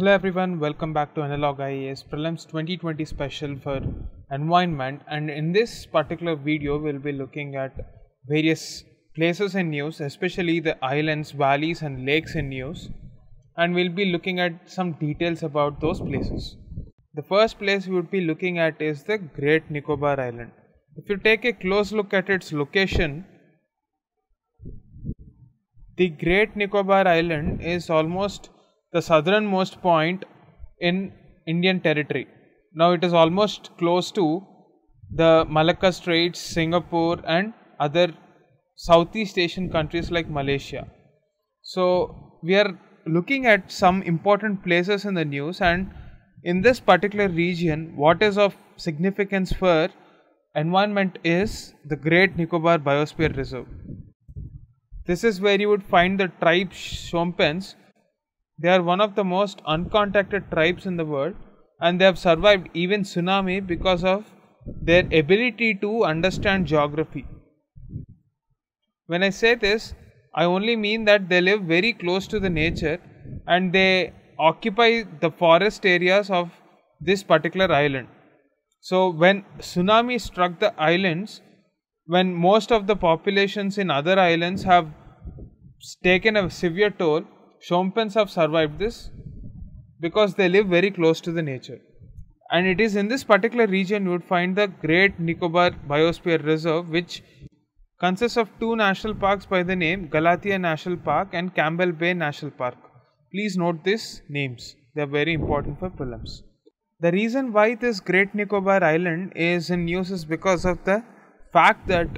Hello everyone, welcome back to Analog IAS Prelims 2020 special for environment and in this particular video we'll be looking at various places in news especially the islands, valleys and lakes in news and we'll be looking at some details about those places. The first place we would be looking at is the Great Nicobar Island. If you take a close look at its location, the Great Nicobar Island is almost the southernmost point in Indian territory. Now it is almost close to the Malacca Straits, Singapore, and other Southeast Asian countries like Malaysia. So we are looking at some important places in the news, and in this particular region, what is of significance for environment is the Great Nicobar Biosphere Reserve. This is where you would find the tribe Shompens. They are one of the most uncontacted tribes in the world and they have survived even tsunami because of their ability to understand geography. When I say this, I only mean that they live very close to the nature and they occupy the forest areas of this particular island. So, when tsunami struck the islands, when most of the populations in other islands have taken a severe toll, Shompens have survived this because they live very close to the nature. And it is in this particular region you would find the Great Nicobar Biosphere Reserve, which consists of two national parks by the name Galathea National Park and Campbell Bay National Park. Please note these names, they are very important for prelims. The reason why this Great Nicobar Island is in news is because of the fact that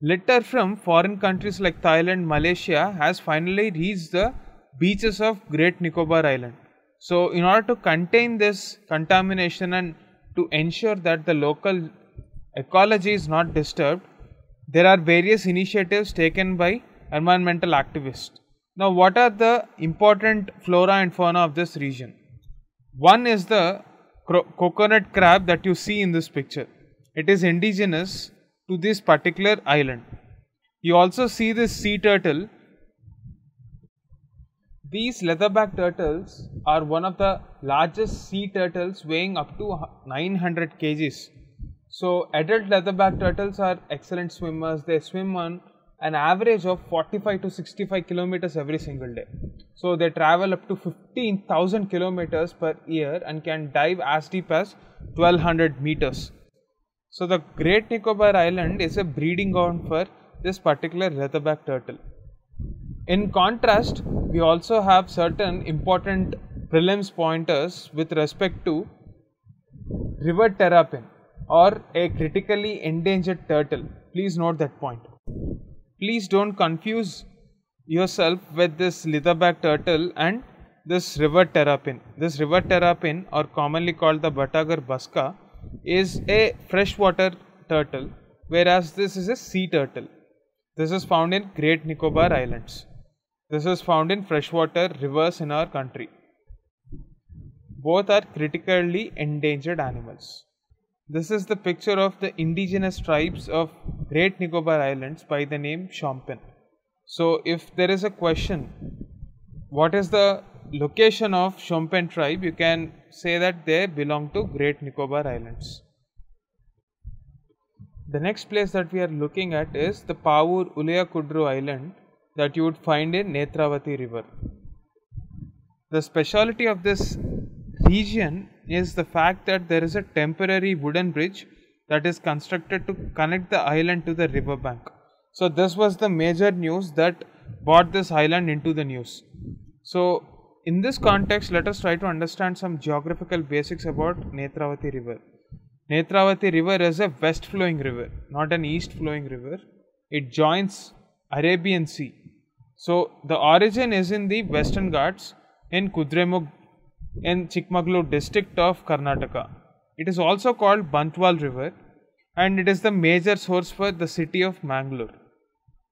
litter from foreign countries like Thailand, Malaysia has finally reached the beaches of Great Nicobar Island. So, in order to contain this contamination and to ensure that the local ecology is not disturbed, there are various initiatives taken by environmental activists. Now, what are the important flora and fauna of this region? One is the coconut crab that you see in this picture. It is indigenous to this particular island. You also see this sea turtle. These leatherback turtles are one of the largest sea turtles weighing up to 900 kgs. So, adult leatherback turtles are excellent swimmers. They swim on an average of 45 to 65 kilometers every single day. So, they travel up to 15,000 kilometers per year and can dive as deep as 1200 meters. So, the Great Nicobar Island is a breeding ground for this particular leatherback turtle. In contrast, we also have certain important prelims pointers with respect to river terrapin or a critically endangered turtle. Please note that point. Please don't confuse yourself with this leatherback turtle and this river terrapin. This river terrapin or commonly called the Batagur baska is a freshwater turtle whereas this is a sea turtle. This is found in Great Nicobar Islands. This is found in freshwater rivers in our country. Both are critically endangered animals. This is the picture of the indigenous tribes of Great Nicobar Islands by the name Shompen. So, if there is a question, what is the location of Shompen tribe, you can say that they belong to Great Nicobar Islands. The next place that we are looking at is the Pavur Ulayakudru Island that you would find in Netravati River. The speciality of this region is the fact that there is a temporary wooden bridge that is constructed to connect the island to the river bank. So, this was the major news that brought this island into the news. So, in this context, let us try to understand some geographical basics about Netravati River. Netravati River is a west flowing river, not an east flowing river. It joins Arabian Sea. So, the origin is in the Western Ghats in Kudremukh in Chikmagalur district of Karnataka. It is also called Bantwal River and it is the major source for the city of Mangalore.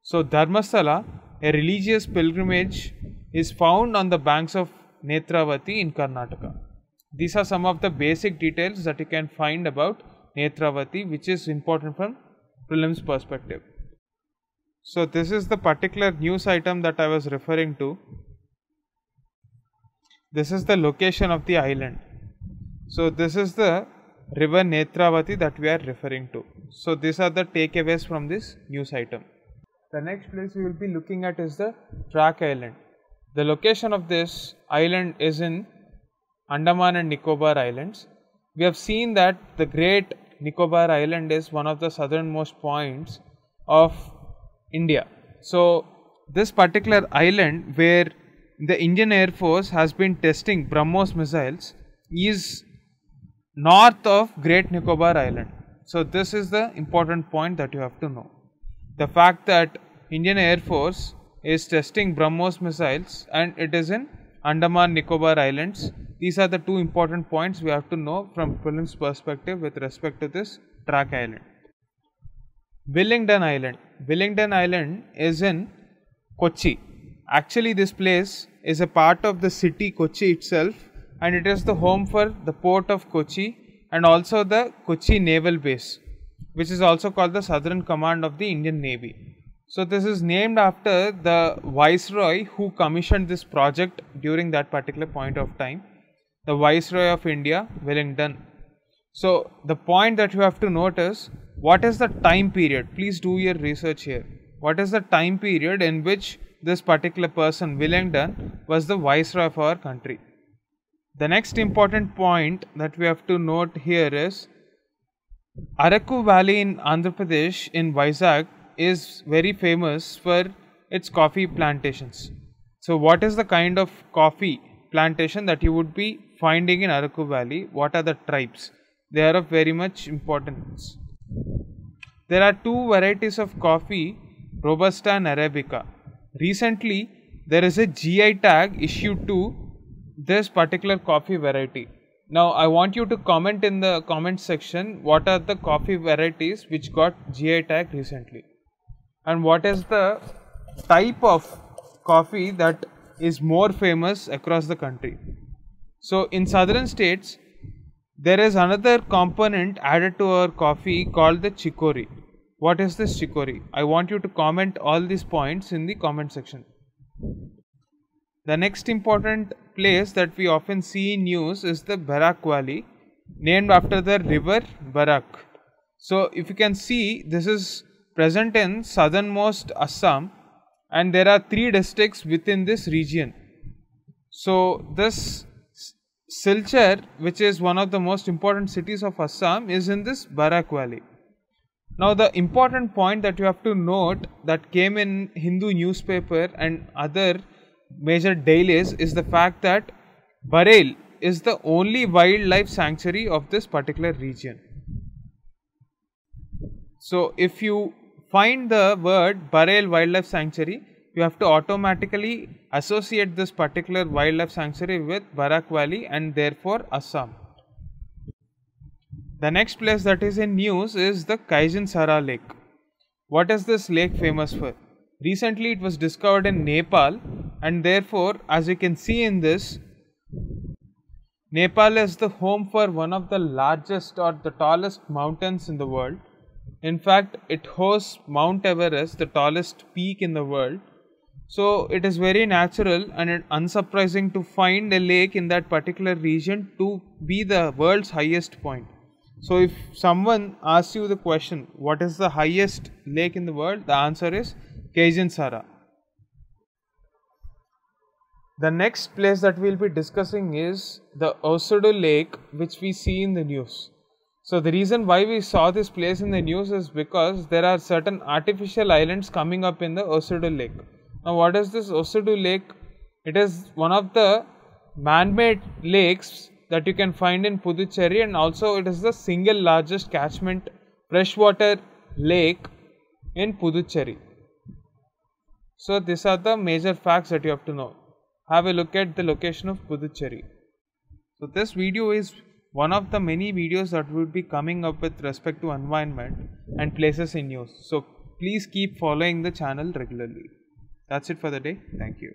So, Dharmasthala, a religious pilgrimage, is found on the banks of Netravati in Karnataka. These are some of the basic details that you can find about Netravati, which is important from prelims perspective. So, this is the particular news item that I was referring to. this is the location of the island. So this is the river Netravati that we are referring to. So these are the takeaways from this news item. The next place we will be looking at is the Trak Island. The location of this island is in Andaman and Nicobar Islands. We have seen that the Great Nicobar Island is one of the southernmost points of India. So this particular island where the Indian Air Force has been testing BrahMos missiles is north of Great Nicobar Island. So this is the important point that you have to know. The fact that Indian Air Force is testing BrahMos missiles and it is in Andaman Nicobar Islands. These are the two important points we have to know from prelims perspective with respect to this Trak Island. Willingdon Island. Willingdon Island is in Kochi. Actually, this place is a part of the city Kochi itself and it is the home for the port of Kochi and also the Kochi Naval Base, which is also called the Southern Command of the Indian Navy. So, this is named after the Viceroy who commissioned this project during that particular point of time, the Viceroy of India, Wellington. So, the point that you have to notice what is the time period? Please do your research here. What is the time period in which this particular person, Wellington, was the Viceroy of our country? The next important point that we have to note here is Araku Valley in Andhra Pradesh in Vizag is very famous for its coffee plantations. So, what is the kind of coffee plantation that you would be finding in Araku Valley? What are the tribes? They are of very much importance. There are two varieties of coffee, Robusta and Arabica. Recently, there is a GI tag issued to this particular coffee variety. Now, I want you to comment in the comment section what are the coffee varieties which got GI tag recently and what is the type of coffee that is more famous across the country. So, in southern states, there is another component added to our coffee called the chicory. What is this chicory? I want you to comment all these points in the comment section. The next important place that we often see in news is the Barak Valley, named after the river Barak. So, if you can see, this is present in southernmost Assam, and there are three districts within this region. So, this Silchar, which is one of the most important cities of Assam, is in this Barak Valley. Now, the important point that you have to note that came in Hindu newspaper and other major dailies is the fact that Barail is the only wildlife sanctuary of this particular region. So, if you find the word Barail Wildlife Sanctuary, you have to automatically associate this particular wildlife sanctuary with Barak Valley and therefore Assam. The next place that is in news is the Kajin Sara Lake. What is this lake famous for? Recently it was discovered in Nepal and therefore as you can see in this Nepal is the home for one of the largest or the tallest mountains in the world. In fact, it hosts Mount Everest, the tallest peak in the world. So, it is very natural and unsurprising to find a lake in that particular region to be the world's highest point. So, if someone asks you the question, what is the highest lake in the world? The answer is Kajin Sara. The next place that we will be discussing is the Osudu Lake, which we see in the news. So, the reason why we saw this place in the news is because there are certain artificial islands coming up in the Osudu Lake. Now, what is this Osudu Lake? It is one of the man made lakes that you can find in Puducherry, and also it is the single largest catchment freshwater lake in Puducherry. So, these are the major facts that you have to know have a look at the location of Puducherry. So this video is one of the many videos that will be coming up with respect to environment and places in news. So please keep following the channel regularly. That's it for the day. Thank you.